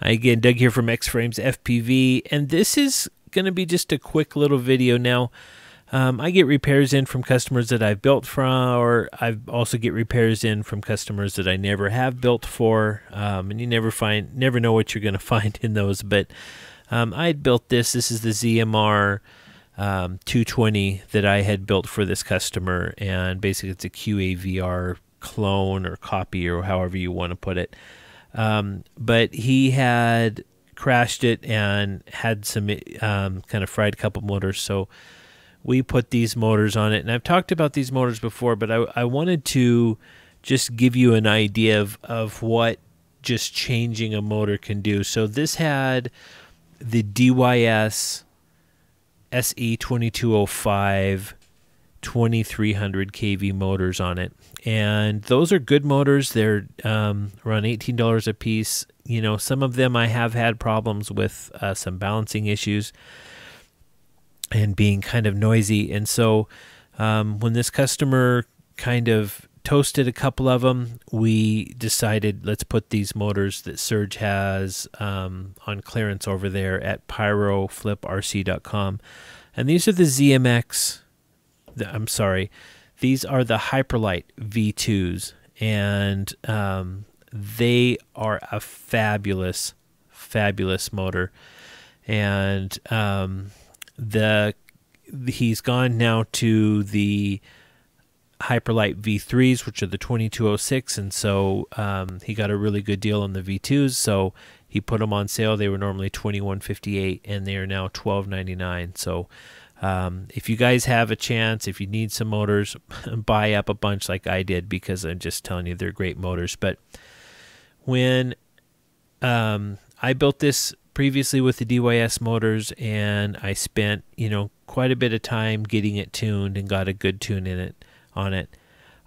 Again, Doug here from X Frames FPV, and this is going to be just a quick little video. Now, um, I get repairs in from customers that I've built from, or I also get repairs in from customers that I never have built for, um, and you never find, never know what you're going to find in those. But um, I had built this. This is the ZMR um, 220 that I had built for this customer, and basically it's a QAVR clone or copy or however you want to put it. Um, but he had crashed it and had some um, kind of fried couple motors. So we put these motors on it. And I've talked about these motors before, but I, I wanted to just give you an idea of, of what just changing a motor can do. So this had the DYS SE2205 2300 kV motors on it and those are good motors. They're um, around eighteen dollars a piece. You know, some of them I have had problems with uh, some balancing issues and being kind of noisy. And so, um, when this customer kind of toasted a couple of them, we decided let's put these motors that Surge has um, on clearance over there at pyrofliprc.com. And these are the ZMX. The, I'm sorry these are the Hyperlite V2s, and um, they are a fabulous, fabulous motor. And um, the he's gone now to the Hyperlite V3s, which are the 2206, and so um, he got a really good deal on the V2s. So he put them on sale. They were normally 2158, and they are now 1299. So um, if you guys have a chance, if you need some motors, buy up a bunch like I did because I'm just telling you they're great motors. But when um, I built this previously with the DYS motors and I spent, you know, quite a bit of time getting it tuned and got a good tune in it on it.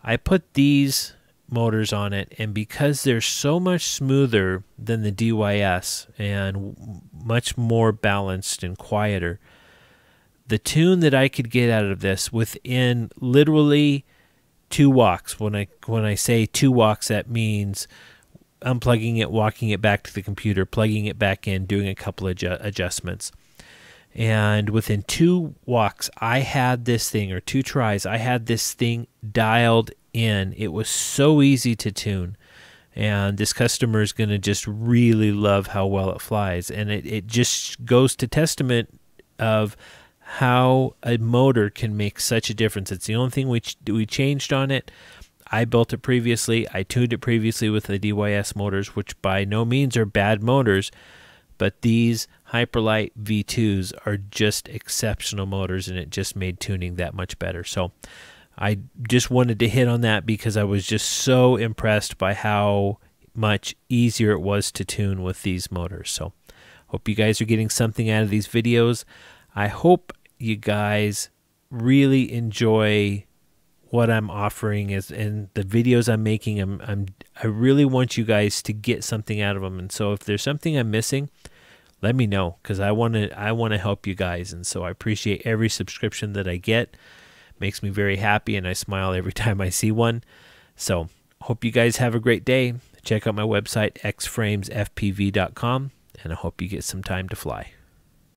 I put these motors on it and because they're so much smoother than the DYS and much more balanced and quieter, the tune that I could get out of this within literally two walks. When I when I say two walks, that means unplugging it, walking it back to the computer, plugging it back in, doing a couple of adjustments. And within two walks, I had this thing, or two tries, I had this thing dialed in. It was so easy to tune. And this customer is going to just really love how well it flies. And it, it just goes to testament of how a motor can make such a difference. It's the only thing we ch we changed on it. I built it previously. I tuned it previously with the DYS motors, which by no means are bad motors, but these Hyperlite V2s are just exceptional motors, and it just made tuning that much better. So I just wanted to hit on that because I was just so impressed by how much easier it was to tune with these motors. So hope you guys are getting something out of these videos. I hope you guys really enjoy what I'm offering is and the videos I'm making I'm, I'm I really want you guys to get something out of them and so if there's something I'm missing let me know cuz I want to I want to help you guys. And so I appreciate every subscription that I get. Makes me very happy and I smile every time I see one. So hope you guys have a great day. Check out my website xframesfpv.com and I hope you get some time to fly